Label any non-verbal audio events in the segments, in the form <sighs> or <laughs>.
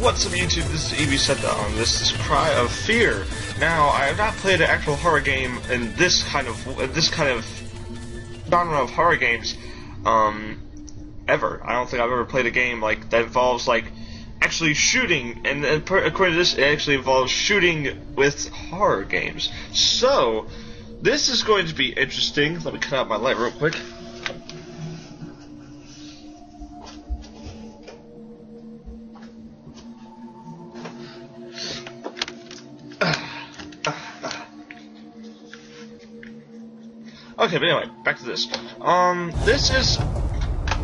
What's up YouTube, this is Seta on this is Cry of Fear. Now, I have not played an actual horror game in this kind of, this kind of genre of horror games, um, ever. I don't think I've ever played a game like, that involves, like, actually shooting, and, and according to this, it actually involves shooting with horror games. So, this is going to be interesting. Let me cut out my light real quick. Okay, but anyway, back to this. Um, this is...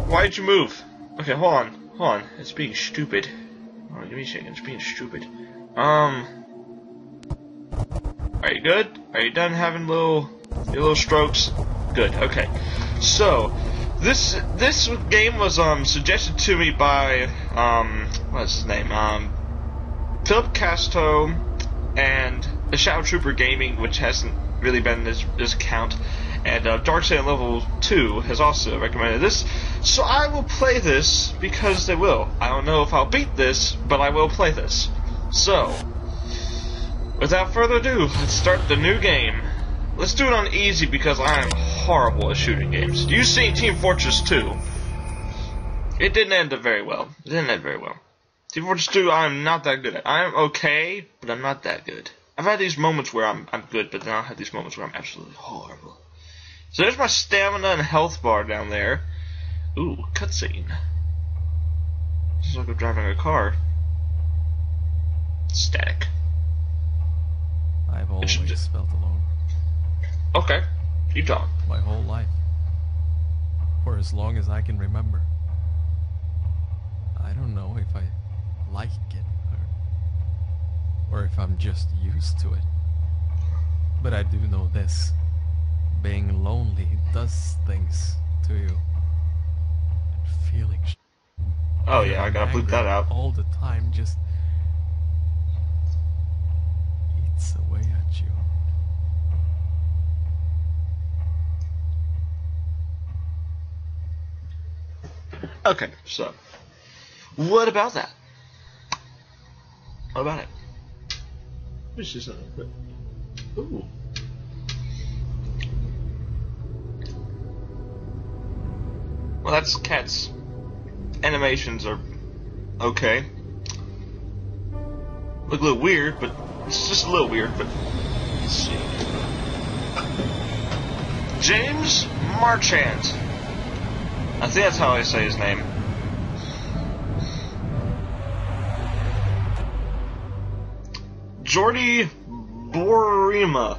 Why'd you move? Okay, hold on. Hold on. It's being stupid. Oh, give me a second. It's being stupid. Um... Are you good? Are you done having little... your little strokes? Good, okay. So, this this game was um suggested to me by um what's his name um Philip Casto and the Shadow Trooper Gaming, which hasn't really been this his account, and uh, Darkseid Level 2 has also recommended this, so I will play this because they will. I don't know if I'll beat this, but I will play this. So, without further ado, let's start the new game. Let's do it on easy because I am horrible at shooting games. You've seen Team Fortress 2. It didn't end up very well. It didn't end very well. Team Fortress 2, I'm not that good at. I'm okay, but I'm not that good. I've had these moments where I'm I'm good, but then I'll have these moments where I'm absolutely horrible. So there's my stamina and health bar down there. Ooh, cutscene. This is like I'm driving a car. Static. I've always just- felt alone. Okay, you talk. My whole life. For as long as I can remember. I don't know if I like it or, or if I'm just used to it. But I do know this. Being lonely does things to you. And feeling Oh yeah, I gotta bleep that out. all the time just eats away at you. Okay, so what about that? What about it? Let me see something quick. Ooh. Well, that's cats. Animations are okay. Look a little weird, but it's just a little weird. But let's see. James Marchant. I think that's how I say his name. Jordi Borima.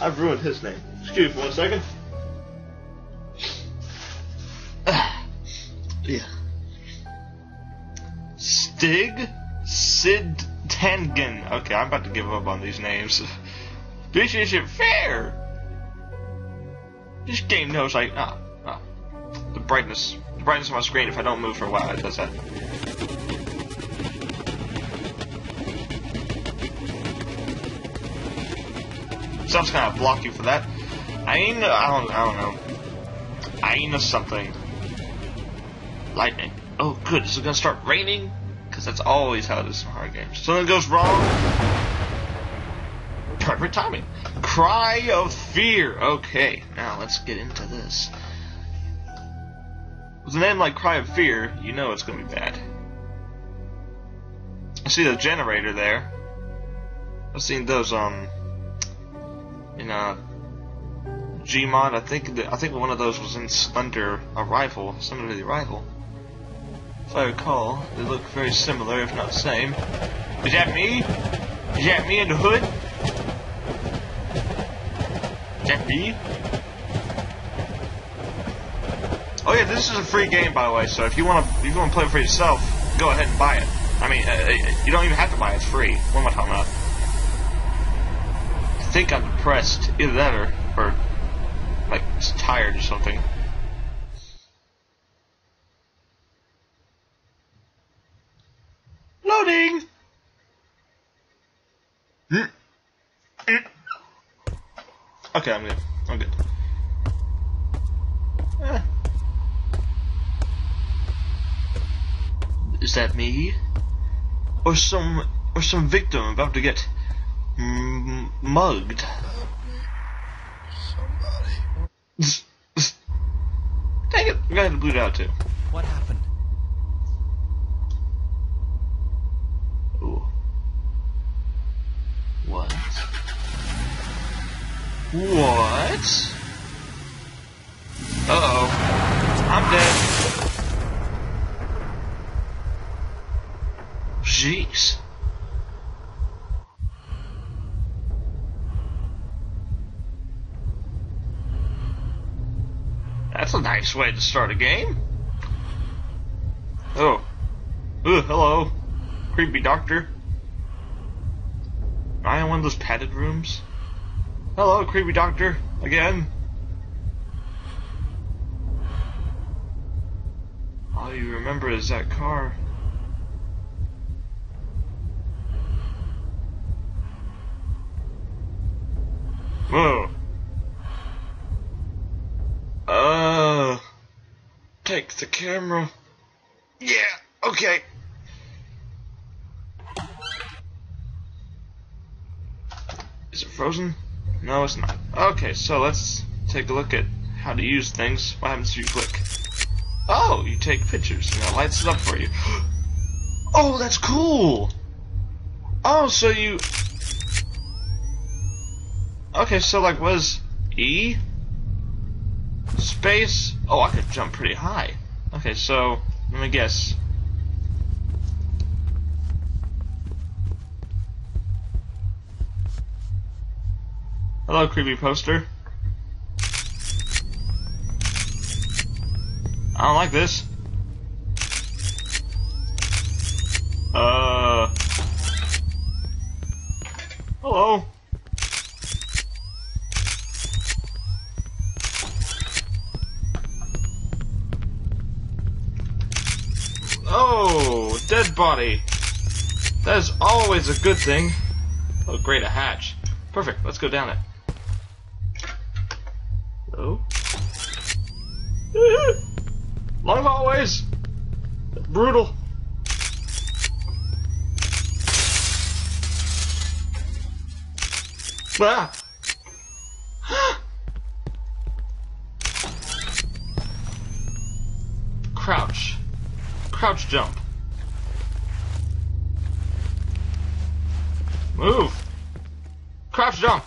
<laughs> I've ruined his name. Excuse me for one second. Yeah. Stig Sid Tangen. Okay, I'm about to give up on these names. This isn't fair. This game knows like ah, ah the brightness the brightness of my screen if I don't move for a while it does that. Sounds kind of blocky for that. Aina, I don't, I don't know. I Aina something. Lightning. Oh, good. Is it gonna start raining? Because that's always how it is in horror games. Something goes wrong. Perfect timing. Cry of Fear. Okay, now let's get into this. With a name like Cry of Fear, you know it's gonna be bad. I see the generator there. I've seen those um in uh Gmod. I think the, I think one of those was in under a rifle, to the rifle. If I recall, they look very similar, if not the same. Is that me? Is that me in the hood? Is that me? Oh yeah, this is a free game by the way. So if you want to, if you want to play for yourself, go ahead and buy it. I mean, uh, you don't even have to buy it; it's free. What am I talking about? I think I'm depressed. Either that or, or like tired or something. Okay, I'm good. I'm good. Eh. Is that me? Or some or some victim about to get mugged? Somebody. <laughs> Dang it! I got to bleed out too. What happened? Ooh. What? What? Uh oh. I'm dead. Jeez. That's a nice way to start a game. Oh. Ooh, hello. Creepy doctor. Am I in one of those padded rooms? Hello, creepy doctor. Again. All you remember is that car. Whoa. Uh. Take the camera. Yeah, okay. Is it frozen? No, it's not. Okay, so let's take a look at how to use things. What happens if you click? Oh, you take pictures and it lights it up for you. <gasps> Oh, that's cool! Oh, so you... Okay, so like, was E? Space? Oh, I could jump pretty high. Okay, so, let me guess. Hello, creepy poster. I don't like this. Uh. Hello. Oh, dead body. That is always a good thing. Oh, great, a hatch. Perfect, let's go down it. Long hallways! Brutal. Ah! <gasps> Crouch. Crouch jump. Move. Crouch jump.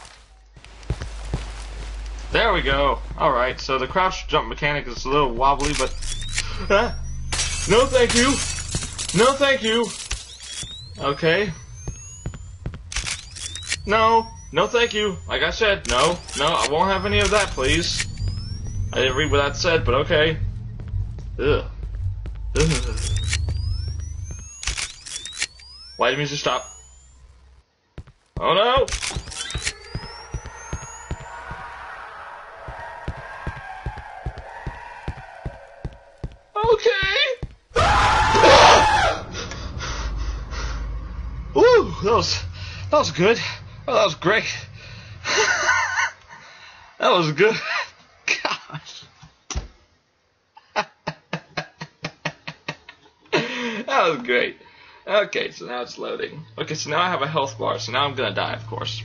There we go. Alright, so the crouch jump mechanic is a little wobbly, but... No thank you! No thank you! Okay. No, no thank you. Like I said, no, no, I won't have any of that, please. I didn't read what that said, but okay. Ugh. Ugh. Why did music stop? Oh no! That was that was good. Oh, that was great. <laughs> that was good. Gosh. <laughs> that was great. Okay, so now it's loading. Okay, so now I have a health bar, so now I'm gonna die, of course.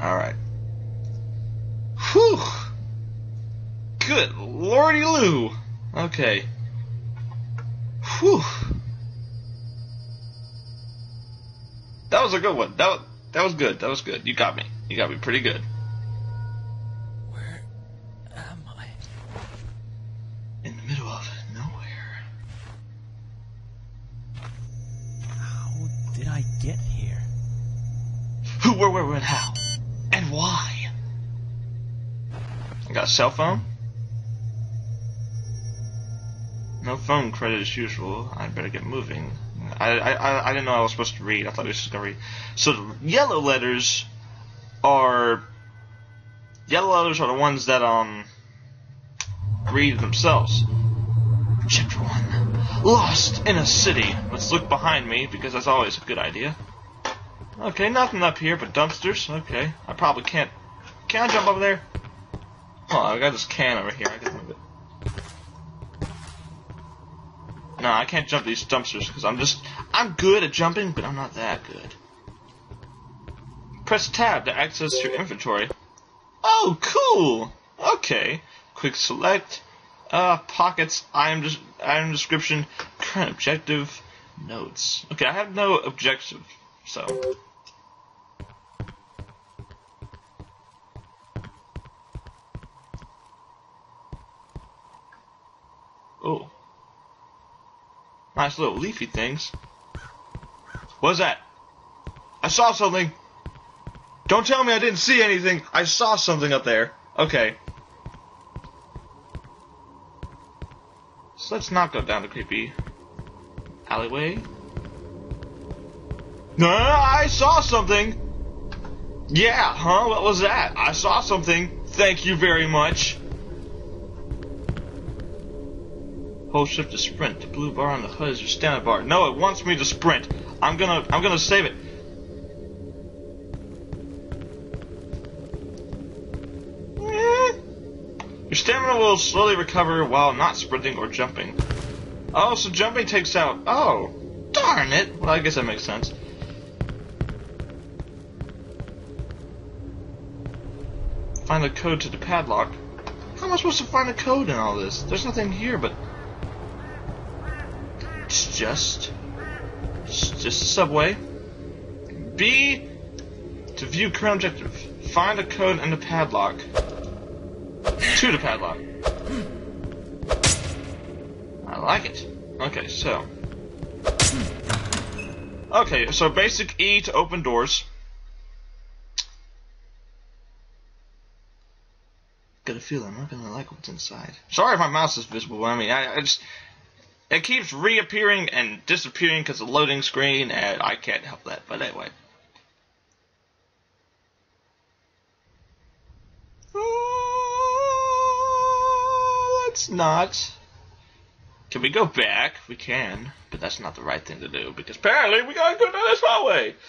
Alright. Whew. Good lordy Lou. Okay. Whew. Was a good one. That was, that was good. That was good. You got me. You got me pretty good. Where am I? In the middle of nowhere. How did I get here? Who, where, where, when, how? And why? I got a cell phone? No phone credit as usual. I'd better get moving. I, I, I- didn't know I was supposed to read. I thought I was just gonna read. So the yellow letters are yellow letters are the ones that um read themselves. Chapter one. Lost in a city. Let's look behind me because that's always a good idea. Okay, nothing up here but dumpsters. Okay, I probably can't. Can I jump over there? Oh, I got this can over here. I can move it. No, I can't jump these dumpsters because I'm just I'm good at jumping, but I'm not that good. Press tab to access your inventory. Oh, cool. Okay. Quick select. Uh, pockets. Item, des- item description. Current objective. Notes. Okay, I have no objective, so. Oh. Nice little leafy things. What's that? I saw something. Don't tell me I didn't see anything. I saw something up there. Okay. So let's not go down the creepy alleyway. No, I saw something. Yeah, huh? What was that? I saw something. Thank you very much. Hold shift to sprint. The blue bar on the HUD is your standard bar. No, it wants me to sprint. I'm gonna, I'm gonna save it. Eh. Your stamina will slowly recover while not sprinting or jumping. Oh, so jumping takes out. Oh, darn it. Well, I guess that makes sense. Find the code to the padlock. How am I supposed to find a code in all this? There's nothing here but. It's just. Just a subway. B. To view current objective. Find a code in the padlock. To the padlock. I like it. Okay, so. Okay, so basic E to open doors. Got a feeling I'm not gonna like what's inside. Sorry if my mouse is visible, I mean, I, I just. It keeps reappearing and disappearing because of the loading screen, and I can't help that. But anyway. Let's not. Can we go back? We can, but that's not the right thing to do because apparently we gotta go down this hallway. <sighs>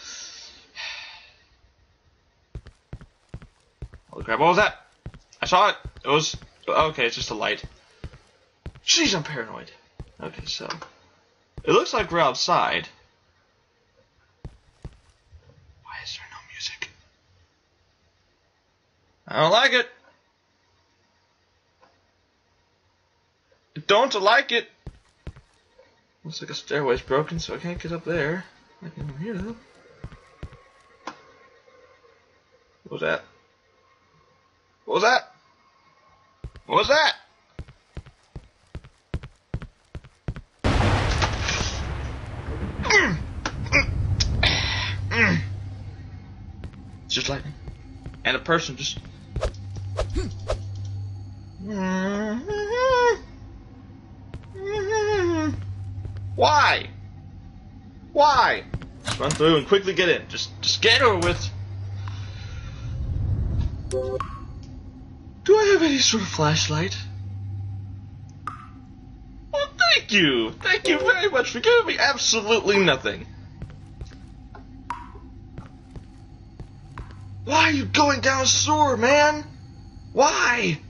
Holy crap! What was that? I saw it. It was okay. It's just a light. Jeez, I'm paranoid. Okay, so it looks like we're outside. Why is there no music? I don't like it. Don't like it. Looks like a stairway's broken, so I can't get up there. I can hear though. What was that? What was that? What was that? Just lightning. And a person just. Why? Why? Run through and quickly get in. Just, just get over with. Do I have any sort of flashlight? Well, thank you. Thank you very much for giving me absolutely nothing. Why are you going down sewer, man? Why?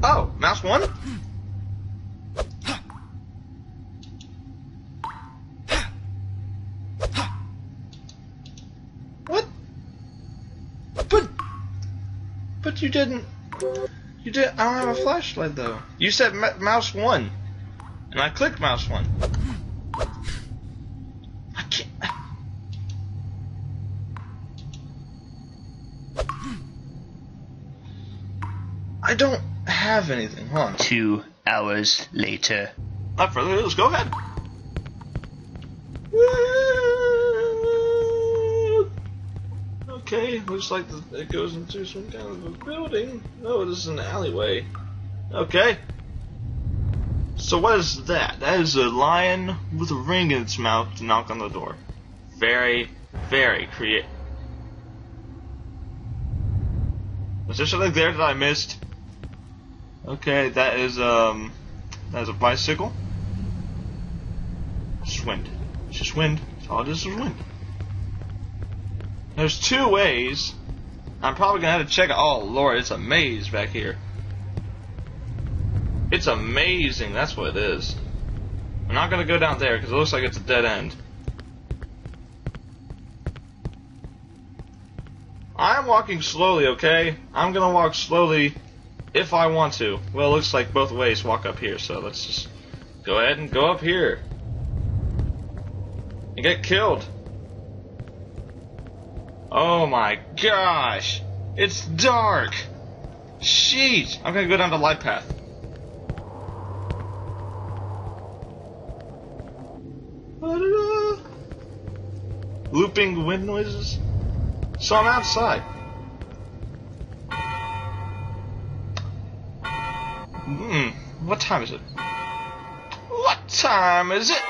Oh, mouse one? What? But, but you didn't. You did. I don't have a flashlight though. You said mouse one, and I clicked mouse one. I can't. I don't have anything. Hold on. Two hours later. Not further ado, let's go ahead. Okay, looks like the, it goes into some kind of a building. Oh, this is an alleyway. Okay. So what is that? That is a lion with a ring in its mouth to knock on the door. Very, very creative. Was there something there that I missed? Okay, that is um, that is a bicycle. Just wind. It's just wind. That's all it is is wind. There's two ways. I'm probably gonna have to check. Oh lord, it's a maze back here. It's amazing. That's what it is. I'm not gonna go down there because it looks like it's a dead end. I'm walking slowly, okay? I'm gonna walk slowly if I want to. Well, it looks like both ways walk up here, so let's just go ahead and go up here. And get killed. Oh my gosh! It's dark! Sheesh! I'm gonna go down the light path. Looping wind noises? So I'm outside. What time is it? What time is it?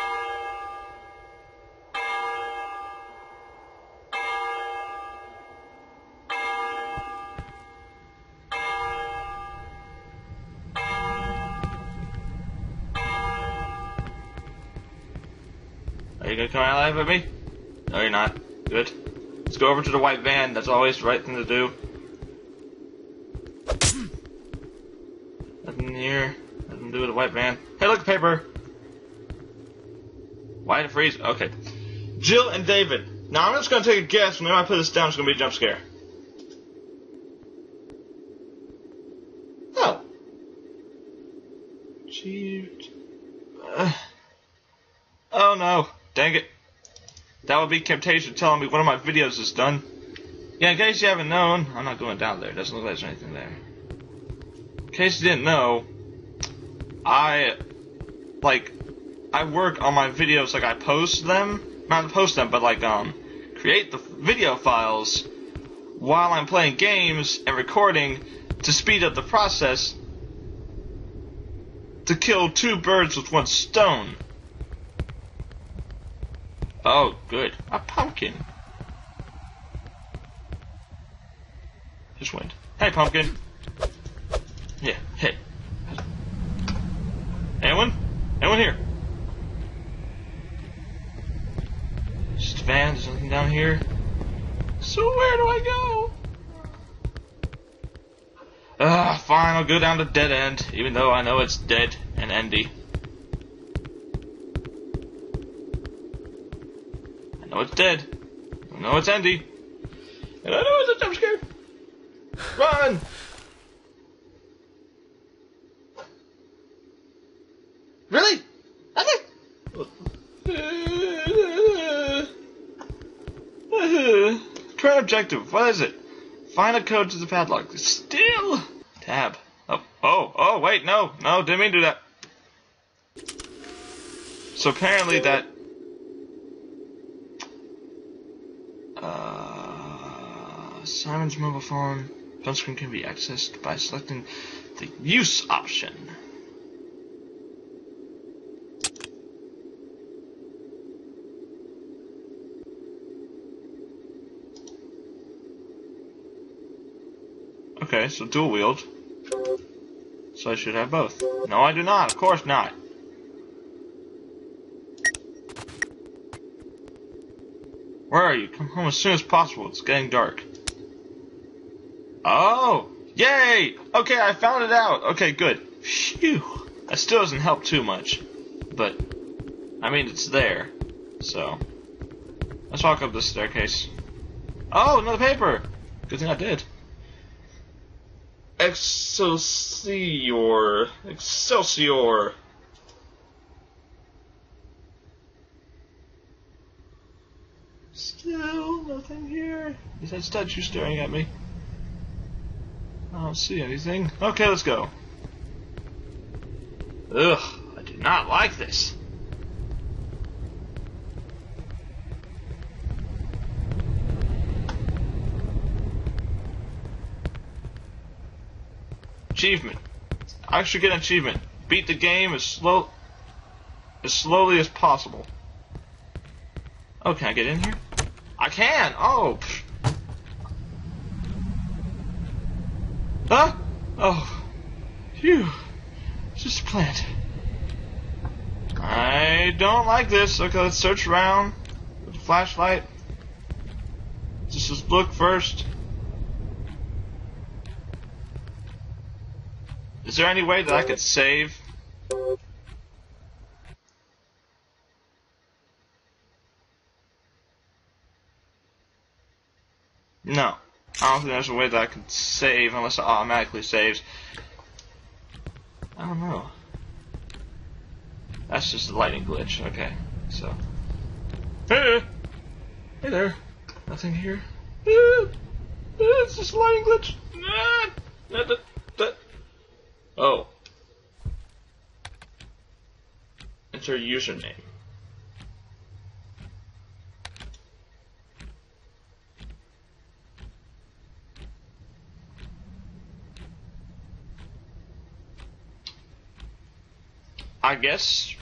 Are you gonna come out alive with me? No, you're not. Good. Let's go over to the white van. That's always the right thing to do. Nothing here. To do with the white van. Hey, look, paper. Why it freeze? Okay. Jill and David. Now I'm just gonna take a guess. Whenever I put this down, it's gonna be a jump scare. Oh. Achieved. Uh. Oh no. Dang it. That would be Camtasia telling me one of my videos is done. Yeah, in case you haven't known, I'm not going down there. It doesn't look like there's anything there. In case you didn't know, I, like, I work on my videos, like, I post them, not post them, but, like, um, create the video files while I'm playing games and recording to speed up the process to kill two birds with one stone. Oh, good. A pumpkin. Just went. Hey, pumpkin. Yeah, hey. Anyone? Anyone here? Just a van, there's nothing down here. So where do I go? Ah, fine, I'll go down to dead end, even though I know it's dead and endy. I know it's dead. I know it's endy. And I know it's a jump scare. Run! Really? Okay. Current objective. What is it? Find a code to the padlock. Still. Tab. Oh, oh, oh, wait, no, no, didn't mean to do that. So apparently that Uh, Simon's mobile phone phone screen can be accessed by selecting the use option. Okay, so dual wield. So I should have both. No, I do not. Of course not. Where are you? Come home as soon as possible. It's getting dark. Oh! Yay! Okay, I found it out. Okay, good. Phew. That still doesn't help too much. But, I mean, it's there. So, let's walk up this staircase. Oh, another paper! Good thing I did. Excelsior. Excelsior. Still nothing here. Is that statue staring at me? I don't see anything. Okay, let's go. Ugh, I do not like this. Achievement. I should get an achievement. Beat the game as slow as slowly as possible. Oh, can I get in here? I can! Oh! Huh? Oh. Phew. Just a plant. I don't like this. Okay, let's search around with a flashlight. Just look first. Is there any way that I could save? No. I don't think there's a way that I can save unless it automatically saves. I don't know. That's just a lightning glitch. Okay, so. Hey! Hey there. Nothing here. <laughs> It's just a lightning glitch. Nothing. Oh. Enter username. I guess.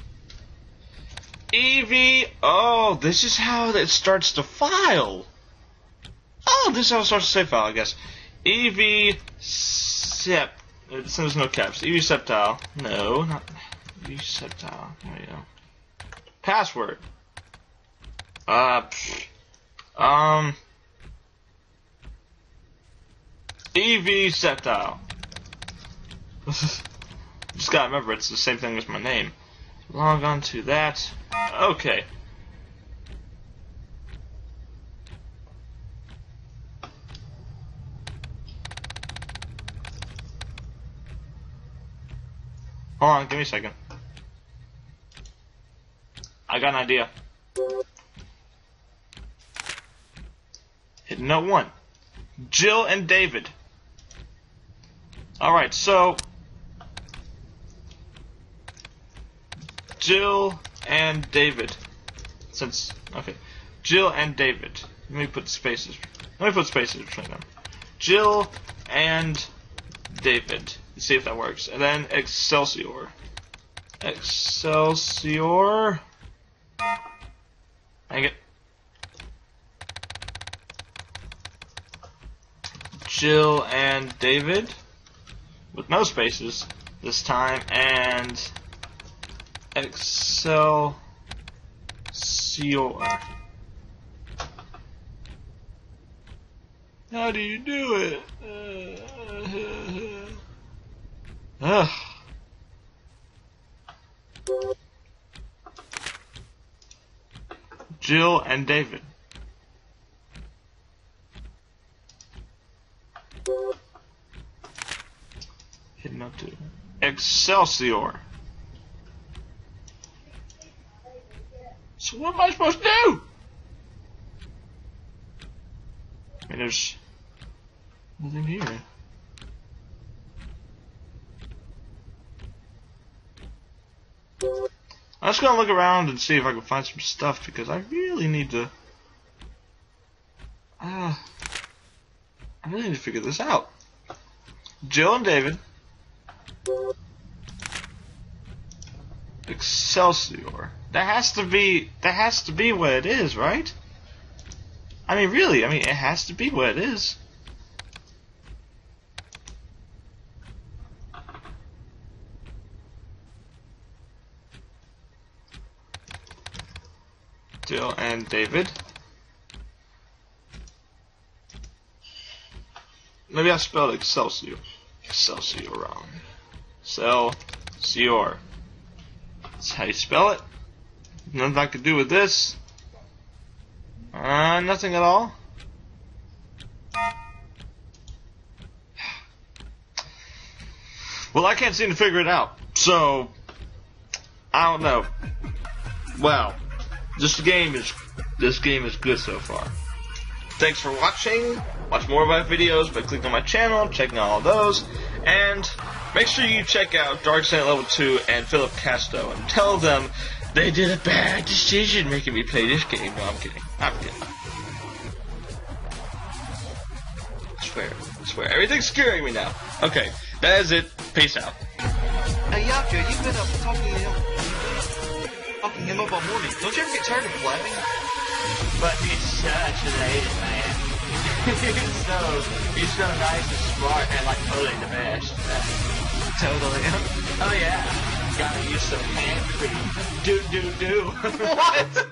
EV. Oh, this is how it starts to file. Oh, this is how it starts to save file, I guess. EV sep. Says no caps. EV septile. No, not septile. There you go. Password. Uh, pfft. um. EV septile. <laughs> Just gotta remember, it's the same thing as my name. Log on to that. Okay. Hold on, give me a second. I got an idea. Hit note one. Jill and David. Alright, so Jill and David. Since okay, Jill and David. Let me put spaces. Let me put spaces between them. Jill and David. See if that works. And then Excelsior. Excelsior. Hang it. Jill and David. With no spaces this time. And Excelsior. How do you do it? <laughs> Ugh. Jill and David. Hidden up to Excelsior. So what am I supposed to do? I mean, there's nothing here. I'm just gonna look around and see if I can find some stuff because I really need to. Uh, I really need to figure this out. Jill and David. Excelsior. That has to be. That has to be what it is, right? I mean, really. I mean, it has to be what it is. Jill and David. Maybe I spelled Excelsior. Excelsior wrong. Excelsior. That's how you spell it. Nothing I could do with this. Uh, nothing at all. Well, I can't seem to figure it out. So, I don't know. Well, this game is this game is good so far. Thanks for watching. Watch more of my videos by clicking on my channel, checking out all those, and make sure you check out Dark Saint Level 2 and Philip Casto and tell them they did a bad decision making me play this game. No, I'm kidding. I'm kidding. I swear. I swear. Everything's scaring me now. Okay, that is it. Peace out. Hey, Yaka, you've been up talking him, talking him up all morning. Don't you ever get tired of blabbing? But it's such a lady, man. he's <laughs> so, he's so nice and smart and like totally the best. <laughs> Totally. Oh yeah. Gotta use some hand cream. Do, do, do. <laughs> what?